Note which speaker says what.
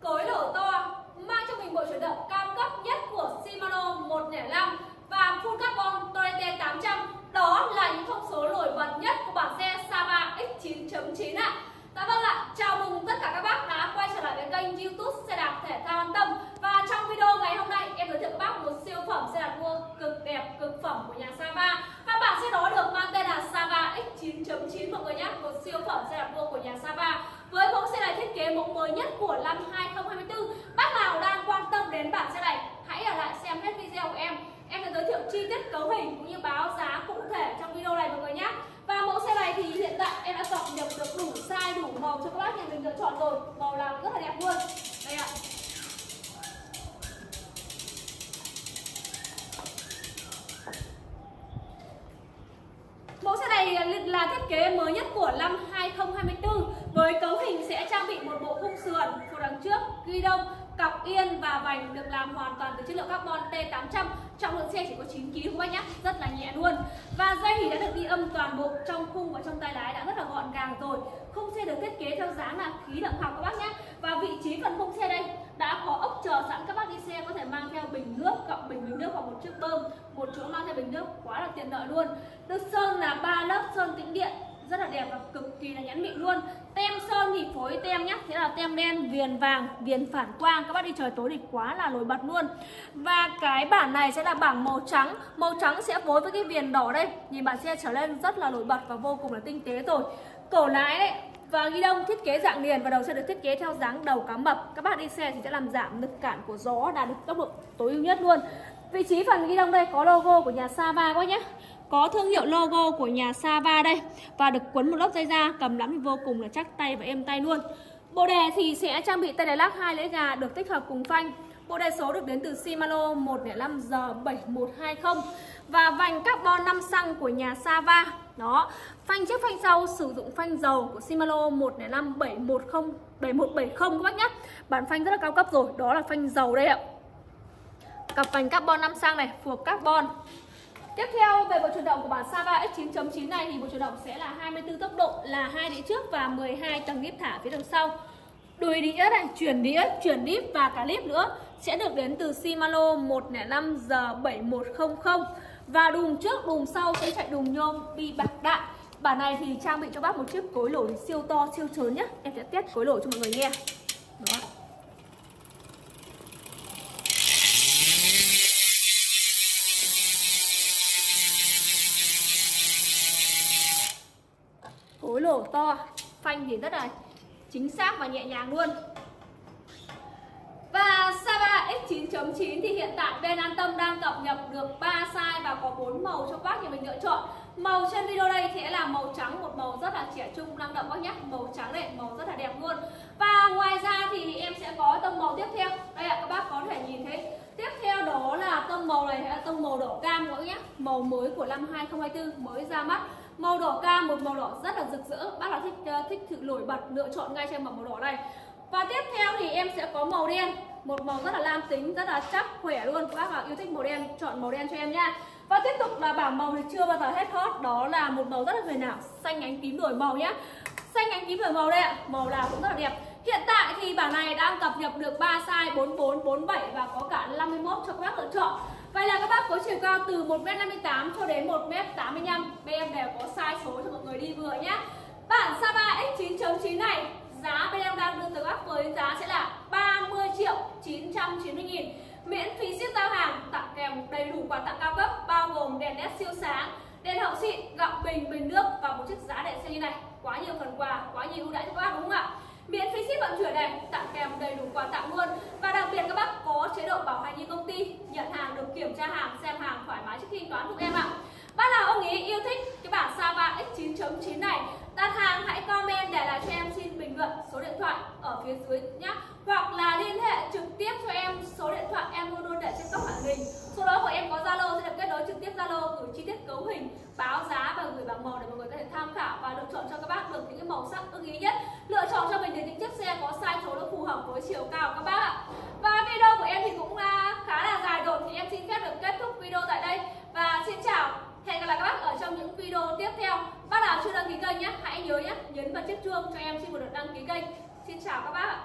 Speaker 1: cối lỗ to mang trong mình bộ chuyển động cao cấp nhất của Shimano 105 và full carbon Torrente 800 đó là những thông số nổi bật nhất của bản xe Sava X9.9 ạ. Dạ vâng ạ, chào mừng tất cả các bác đã quay trở lại với kênh youtube xe đạp thể thao an tâm. Và trong video ngày hôm nay em giới thiệu các bác một siêu phẩm xe đạp đua cực đẹp, cực phẩm của nhà Sava Và bảng xe đó được mang tên là Sava X9.9 mọi người nhé. Một siêu phẩm xe đạp đua của nhà Sava mẫu mới nhất của năm 2024 Bác nào đang quan tâm đến bản xe này hãy ở lại xem hết video của em. Em sẽ giới thiệu chi tiết cấu hình cũng như báo giá cụ thể trong video này mọi người nhé. Và mẫu xe này thì hiện tại em đã cập nhật được đủ size, đủ màu cho các bác nhà mình lựa chọn rồi. Màu nào rất là đẹp luôn. Đây ạ. Mẫu xe này là thiết kế mới nhất của năm 2024 với cấu hình sẽ trang bị một bộ khung sườn phụ đằng trước, ghi đông, cọc yên và vành được làm hoàn toàn từ chất liệu carbon T800 trọng lượng xe chỉ có 9 kg các bác nhé rất là nhẹ luôn. Và dây thì đã được đi âm toàn bộ trong khung và trong tay lái đã rất là gọn gàng rồi. Khung xe được thiết kế theo dáng là khí động học các bác nhé. Và vị trí phần khung xe đây đã có ốc chờ sẵn các bác đi xe có thể mang theo bình nước cộng bình bình nước hoặc một chiếc bơm một chỗ mang theo bình nước quá là tiện lợi luôn. Được sơn là ba lớp sơn tĩnh điện rất là đẹp và cực kỳ là nhẵn mịn luôn. Tem sơn thì phối tem nhé thế là tem đen, viền vàng, viền phản quang. Các bác đi trời tối thì quá là nổi bật luôn. Và cái bản này sẽ là bảng màu trắng. Màu trắng sẽ phối với cái viền đỏ đây. Nhìn bản xe trở lên rất là nổi bật và vô cùng là tinh tế rồi. Cổ lái đấy, và ghi đông, thiết kế dạng liền và đầu xe được thiết kế theo dáng đầu cá mập. Các bác đi xe thì sẽ làm giảm lực cản của gió, đạt được tốc độ tối ưu nhất luôn. Vị trí phần ghi đông đây có logo của nhà Sava các bác nhé có thương hiệu logo của nhà Sava đây. Và được quấn một lớp dây da cầm nắm thì vô cùng là chắc tay và êm tay luôn. Bộ đề thì sẽ trang bị tay đài lắc hai lưỡi gà được tích hợp cùng phanh. Bộ đề số được đến từ Shimano 105G7120 và vành carbon 5 xăng của nhà Sava. Đó, phanh trước phanh sau, sử dụng phanh dầu của Shimano 105 710 7170 các bác nhé. Bản phanh rất là cao cấp rồi, đó là phanh dầu đây ạ. Cặp vành carbon 5 xăng này phuộc carbon. Tiếp theo về bộ chuyển động của bản Sava X9.9 này thì bộ chuyển động sẽ là 24 tốc độ là hai đĩa trước và 12 tầng đít thả phía đằng sau. Đùi đĩa này, chuyển đĩa, chuyển đít và cả clip nữa sẽ được đến từ Shimano 105 giờ 7100 và đùm trước đùm sau sẽ chạy đùm nhôm bi bạc đạn. Bản này thì trang bị cho bác một chiếc cối lỗi siêu to siêu trớn nhé. Em sẽ test cối lỗi cho mọi người nghe. Đó. Nổ to. Phanh thì rất là chính xác và nhẹ nhàng luôn. Và Saba X9.9 thì hiện tại bên An Tâm đang cập nhật được 3 size và có 4 màu cho bác nhà mình lựa chọn. Màu trên video đây sẽ là màu trắng, một màu rất là trẻ trung, năng động bác nhé. Màu trắng này, màu rất là đẹp luôn. Và ngoài ra thì em sẽ có tông màu tiếp theo. Đây ạ, các bác có thể nhìn thấy Tiếp theo đó là tông màu này là tông màu đỏ cam nữa nhé. Màu mới của năm 2024 mới ra mắt. Màu đỏ cam, một màu đỏ rất là rực rỡ. Bác nào thích uh, thích sự nổi bật lựa chọn ngay cho em màu đỏ này. Và tiếp theo thì em sẽ có màu đen. Một màu rất là nam tính, rất là chắc, khỏe luôn. Các bác nào yêu thích màu đen, chọn màu đen cho em nha. Và tiếp tục là bảng màu thì chưa bao giờ hết hot. Đó là một màu rất là huyền ảo, xanh ánh tím đổi màu nhé. Xanh ánh tím đổi màu đây ạ, màu nào cũng rất là đẹp. Hiện tại thì bảng này đang cập nhật được 3 size 44, 47 và có cả 51 cho các bác lựa chọn. Vậy là các bác có chiều cao từ 1m58 cho đến 1m85 Bên em đều có size số cho mọi người đi vừa nhé. Bản Sava X9.9 này Giá bên em đang đưa tới các với giá sẽ là 30 triệu 990 nghìn. Miễn phí ship giao hàng Tặng kèm đầy đủ quà tặng cao cấp Bao gồm đèn led siêu sáng Đèn hậu xịn, gọng bình, bình nước Và một chiếc giá đèn xe như này. Quá nhiều phần quà, quá nhiều ưu đãi cho các bác đúng không ạ? Miễn phí ship vận chuyển này tặng kèm đầy đủ quà tặng luôn. Và đặc biệt các bác có chế độ bảo hành như công ty nhận hàng được kiểm tra hàng xem hàng thoải mái trước khi toán giúp em ạ. Bác nào ông ý yêu thích cái bản Sava X9.9 này đặt hàng hãy comment để lại cho em xin bình luận số điện thoại ở phía dưới nhé hoặc là liên hệ trực tiếp cho em số điện thoại em luôn luôn để trên các màn hình. Số đó của em có zalo sẽ được kết nối trực tiếp zalo gửi chi tiết cấu hình báo giá và gửi bảng màu để mọi người có thể tham khảo và lựa chọn cho các bác được những cái màu sắc ưng ý nhất. Lựa chọn cho mình được những chiếc xe có size số nó phù hợp với chiều cao các bác ạ. Và video của em thì cũng à, khá là dài rồi thì em xin phép được kết thúc video tại đây. Và xin chào, hẹn gặp lại các bác ở trong những video tiếp theo. Bác nào chưa đăng ký kênh nhé, hãy nhớ nhé, nhấn vào chiếc chuông cho em xin một lượt đăng ký kênh. Xin chào các bác ạ.